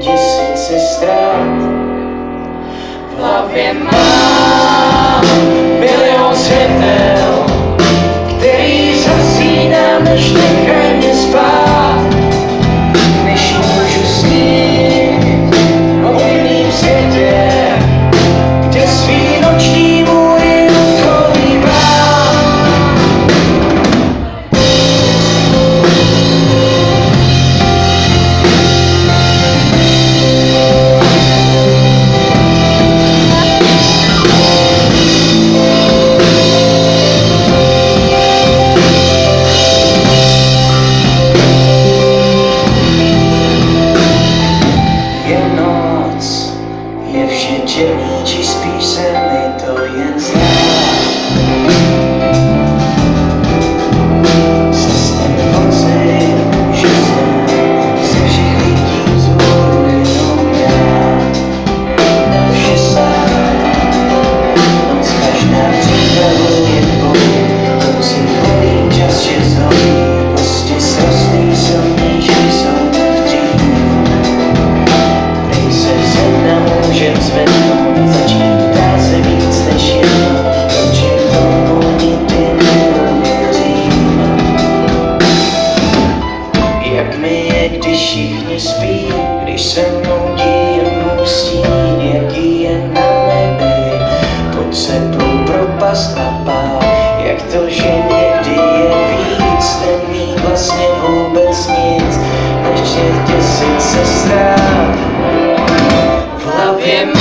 de cinza estrada. loving my jak mi je, když všichni spí, když se mnou dílnou stín, jaký je na nebi, pod sebou propast na pál, jak to, že někdy je víc, nemí vlastně vůbec nic, než je děsit se strát. V hlavě